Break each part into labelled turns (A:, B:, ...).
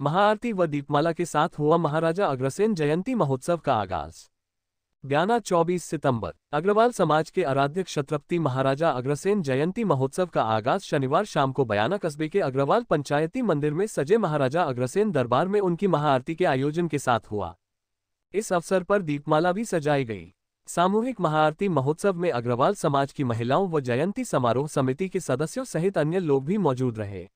A: महाआरती व दीपमाला के साथ हुआ महाराजा अग्रसेन जयंती महोत्सव का आगाज़। ब्याना 24 सितंबर, अग्रवाल समाज के आराध्य क्षत्रपति महाराजा अग्रसेन जयंती महोत्सव का आगाज़ शनिवार शाम को बयाना कस्बे के अग्रवाल पंचायती मंदिर में सजे महाराजा अग्रसेन दरबार में उनकी महाआरती के आयोजन के साथ हुआ। इस अवसर पर दीपमाला भी सजाई गई। सामूहिक महाआरती महोत्सव में अग्रवाल समाज की महिलाओं व जयंती समारोह समिति के सदस्यों सहित अन्य लोग भी मौजूद रहे।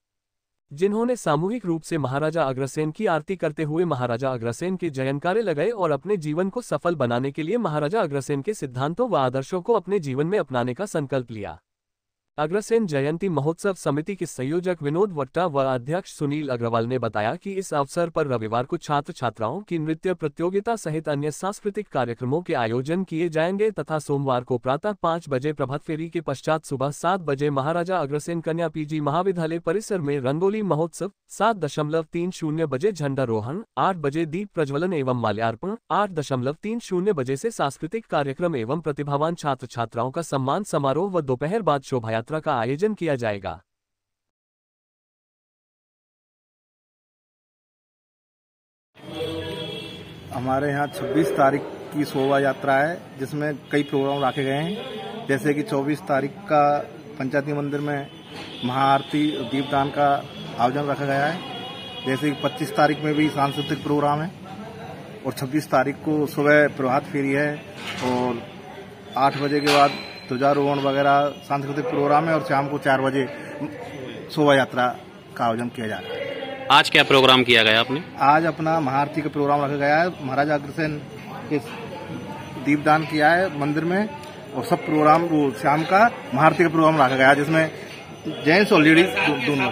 A: जिन्होंने सामूहिक रूप से महाराजा अग्रसेन की आरती करते हुए महाराजा अग्रसेन के जयनकारे लगाए और अपने जीवन को सफल बनाने के लिए महाराजा अग्रसेन के सिद्धांतों व आदर्शों को अपने जीवन में अपनाने का संकल्प लिया। अग्रसेन जयंती महोत्सव समिति के संयोजक विनोद वट्टा व अध्यक्ष सुनील अग्रवाल ने बताया कि इस अवसर पर रविवार को छात्र छात्राओं की नृत्य प्रतियोगिता सहित अन्य सांस्कृतिक कार्यक्रमों के आयोजन किए जाएँगे तथा सोमवार को प्रातः पाँच बजे प्रभात फेरी के पश्चात सुबह सात बजे महाराजा अग्रसेन कन्या पीजी महाविद्यालय परिसर में रंगोली महोत्सव, सात दशमलव तीन शून्य बजे झंडारोहण आठ बजे दीप प्रज्वलन एवं माल्यार्पण, आठ दशमलव तीन शून्य बजे से सांस्कृतिक कार्यक्रम एवं प्रतिभावान छात्र छात्राओं का सम्मान समारोह व दोपहर बाद शोभायात्रा यात्रा का आयोजन किया जाएगा।
B: हमारे यहाँ 26 तारीख की शोभा यात्रा है, जिसमें कई प्रोग्राम रखे गए हैं। जैसे कि 24 तारीख का पंचायती मंदिर में महाआरती दीपदान का आयोजन रखा गया है। जैसे कि 25 तारीख में भी सांस्कृतिक प्रोग्राम है और 26 तारीख को सुबह प्रभात फेरी है और 8 बजे के बाद ध्वजारोहण वगैरह सांस्कृतिक प्रोग्राम है और शाम को चार बजे शोभा यात्रा का आयोजन किया जा रहा है।
C: आज क्या प्रोग्राम किया गया आपने?
B: आज अपना महाआरती का प्रोग्राम रखा गया है। महाराजा अग्रसेन के दीपदान किया है मंदिर में और सब प्रोग्राम वो शाम का महाआरती का प्रोग्राम रखा गया है जिसमें जेंट्स और लेडीज़ दोनों